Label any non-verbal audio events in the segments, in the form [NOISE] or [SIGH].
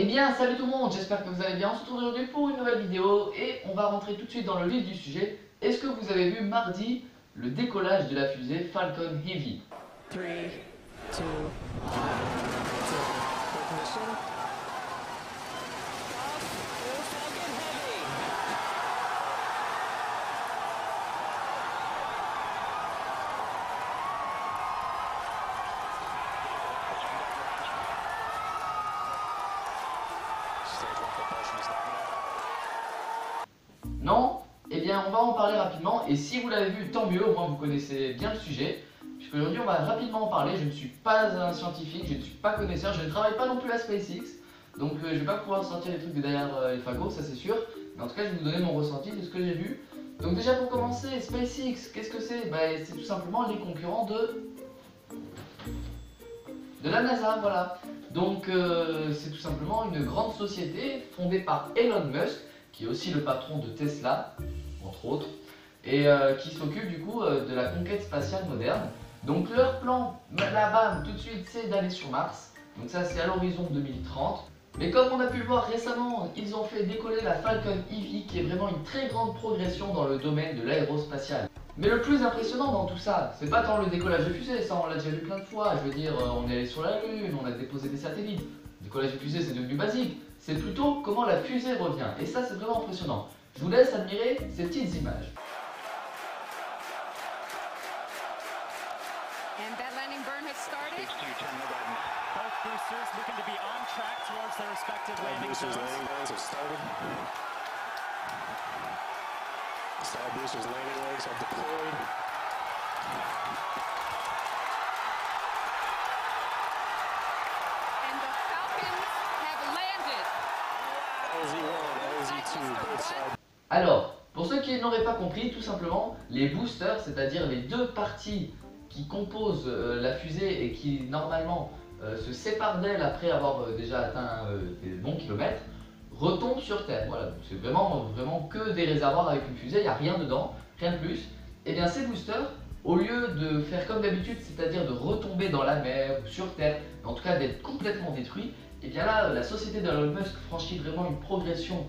Eh bien, salut tout le monde, j'espère que vous allez bien. On se retrouve aujourd'hui pour une nouvelle vidéo et on va rentrer tout de suite dans le vif du sujet. Est-ce que vous avez vu mardi le décollage de la fusée Falcon Heavy? 3, 2, 1, on va en parler rapidement. Et si vous l'avez vu, tant mieux, au moins vous connaissez bien le sujet. Puisqu'aujourd'hui, on va rapidement en parler. Je ne suis pas un scientifique, je ne suis pas connaisseur, je ne travaille pas non plus à SpaceX. Donc, euh, je ne vais pas pouvoir sortir les trucs de derrière euh, les fagots, ça c'est sûr. Mais en tout cas, je vais vous donner mon ressenti de ce que j'ai vu. Donc, déjà pour commencer, SpaceX, qu'est-ce que c'est? Bah, C'est tout simplement les concurrents de. de la NASA, voilà. Donc, euh, c'est tout simplement une grande société fondée par Elon Musk qui est aussi le patron de Tesla, entre autres, et euh, qui s'occupe du coup euh, de la conquête spatiale moderne. Donc leur plan, là-bas, tout de suite, c'est d'aller sur Mars. Donc ça, c'est à l'horizon 2030. Mais comme on a pu le voir récemment, ils ont fait décoller la Falcon Heavy, qui est vraiment une très grande progression dans le domaine de l'aérospatial. Mais le plus impressionnant dans tout ça, c'est pas tant le décollage de fusée, ça on l'a déjà vu plein de fois, je veux dire, euh, on est allé sur la Lune, on a déposé des satellites. Le décollage de fusée, c'est devenu basique c'est plutôt comment la fusée revient. Et ça, c'est vraiment impressionnant. Je vous laisse admirer ces petites images. And that landing burn has started. Both boosters looking to be on track towards their respective landing zones. landing burns have started. Star boosters landing legs have deployed. Alors, pour ceux qui n'auraient pas compris, tout simplement, les boosters, c'est-à-dire les deux parties qui composent euh, la fusée et qui normalement euh, se séparent d'elle après avoir euh, déjà atteint des bons kilomètres, retombent sur Terre. Voilà, c'est vraiment, vraiment que des réservoirs avec une fusée, il n'y a rien dedans, rien de plus. Et eh bien ces boosters, au lieu de faire comme d'habitude, c'est-à-dire de retomber dans la mer ou sur Terre, en tout cas d'être complètement détruits, et eh bien là, la société d'Elon Musk franchit vraiment une progression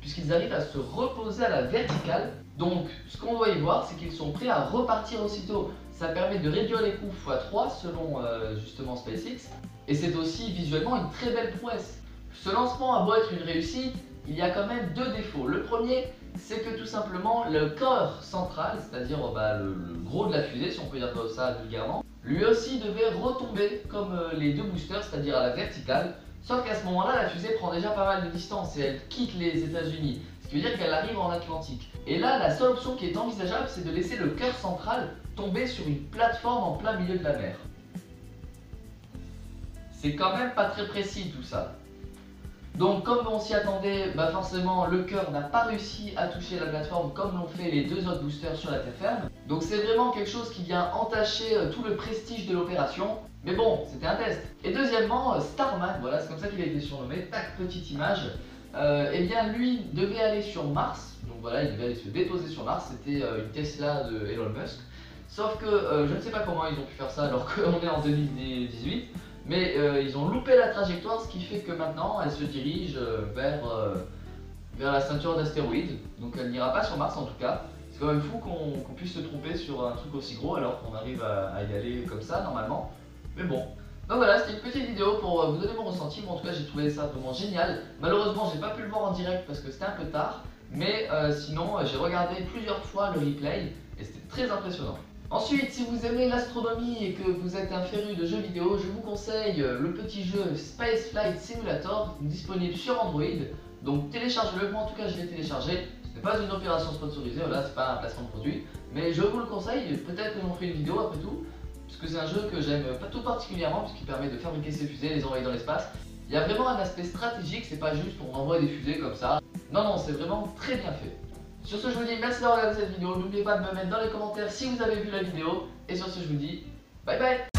puisqu'ils arrivent à se reposer à la verticale. Donc, ce qu'on doit y voir, c'est qu'ils sont prêts à repartir aussitôt. Ça permet de réduire les coûts x3 selon euh, justement SpaceX. Et c'est aussi visuellement une très belle prouesse. Ce lancement a beau être une réussite, il y a quand même deux défauts. Le premier, c'est que tout simplement le corps central, c'est-à-dire bah, le, gros de la fusée, si on peut dire ça vulgairement, lui aussi devait retomber comme euh, les deux boosters, c'est-à-dire à la verticale. Sauf qu'à ce moment-là, la fusée prend déjà pas mal de distance et elle quitte les États-Unis. Ce qui veut dire qu'elle arrive en Atlantique. Et là, la seule option qui est envisageable, c'est de laisser le cœur central tomber sur une plateforme en plein milieu de la mer. C'est quand même pas très précis tout ça. Donc comme on s'y attendait, bah forcément le cœur n'a pas réussi à toucher la plateforme comme l'ont fait les deux autres boosters sur la ferme. Donc c'est vraiment quelque chose qui vient entacher euh, tout le prestige de l'opération. Mais bon, c'était un test. Et deuxièmement, euh, Starman, voilà, c'est comme ça qu'il a été surnommé, tac, petite image. Euh, eh bien lui devait aller sur Mars, donc voilà, il devait aller se déposer sur Mars, c'était une Tesla de Elon Musk. Sauf que je ne sais pas comment ils ont pu faire ça alors [LAUGHS] qu'on est en 2018. Mais euh, ils ont loupé la trajectoire, ce qui fait que maintenant elle se dirige euh, vers, euh, vers la ceinture d'astéroïdes. Donc elle n'ira pas sur Mars en tout cas. C'est quand même fou qu'on puisse se tromper sur un truc aussi gros alors qu'on arrive à, y aller comme ça normalement. Mais bon. Donc voilà, c'était une petite vidéo pour vous donner mon ressenti. Moi en tout cas j'ai trouvé ça vraiment génial. Malheureusement j'ai pas pu le voir en direct parce que c'était un peu tard. Mais sinon j'ai regardé plusieurs fois le replay et c'était très impressionnant. Ensuite, si vous aimez l'astronomie et que vous êtes un féru de jeux vidéo, je vous conseille le petit jeu Space Flight Simulator, disponible sur Android. Donc téléchargez-le, moi en tout cas je l'ai téléchargé. Ce n'est pas une opération sponsorisée, voilà, c'est pas un placement de produit. Mais je vous le conseille, peut-être que j'en ferai une vidéo après tout. Parce que c'est un jeu que j'aime pas tout particulièrement, puisqu'il permet de fabriquer ses fusées les envoyer dans l'espace. Il y a vraiment un aspect stratégique, c'est pas juste on envoie des fusées comme ça. Non, non, c'est vraiment très bien fait. Sur ce, je vous dis merci d'avoir regardé cette vidéo. N'oubliez pas de me mettre dans les commentaires si vous avez vu la vidéo. Et sur ce, je vous dis bye bye